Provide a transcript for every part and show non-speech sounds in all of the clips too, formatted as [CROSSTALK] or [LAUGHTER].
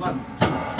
ワンツー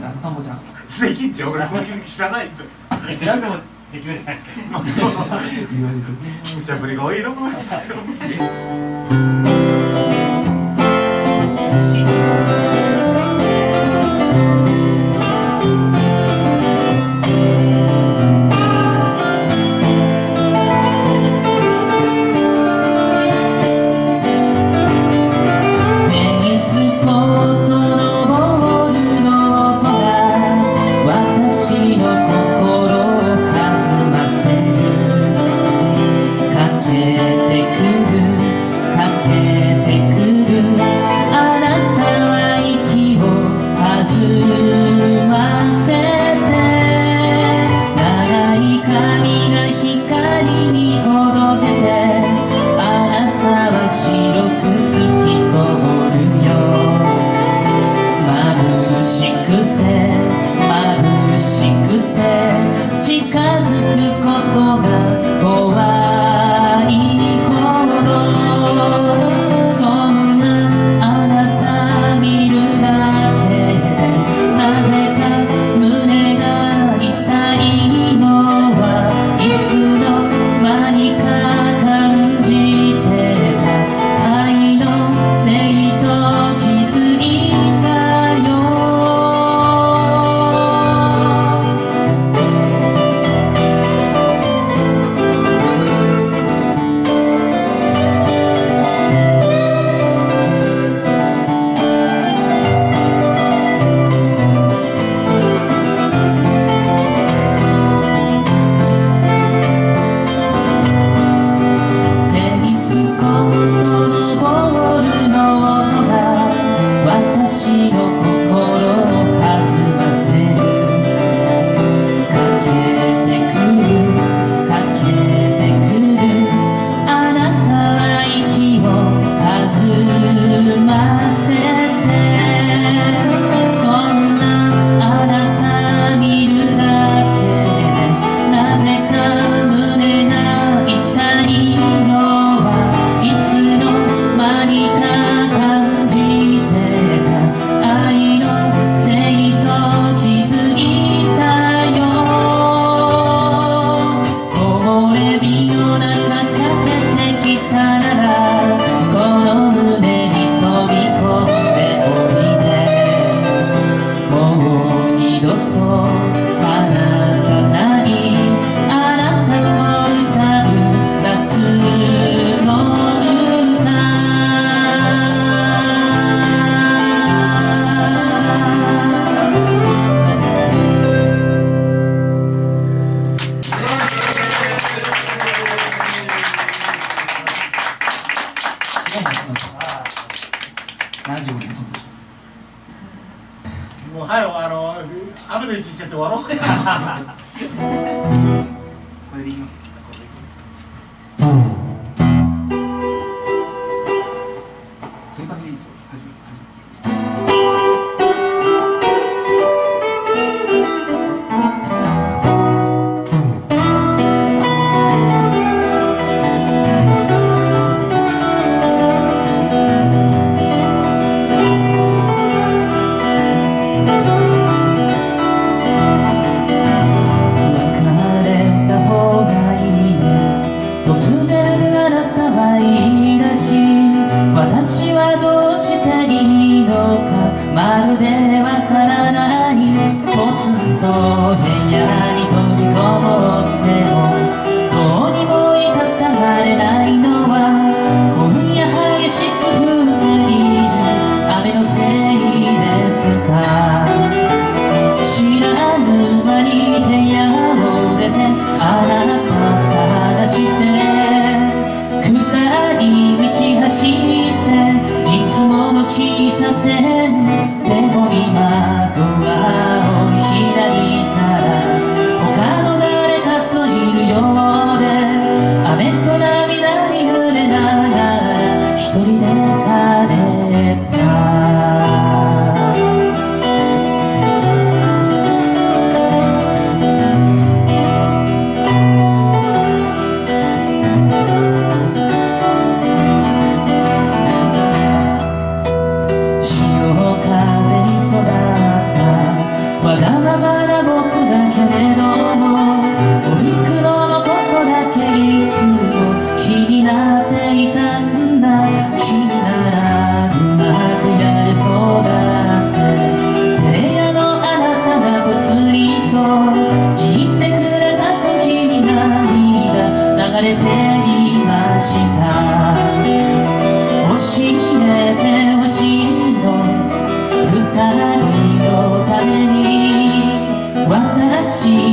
んだ、ともちゃん。できんちゃう、俺、この曲知らないと。知らんでもできるんじゃないですか。無茶ぶりが多いの、[LAUGHS] [LAUGHS] こ。75年ちょっと。もうはよあの雨の位置いっちゃって笑おう。これでいきます see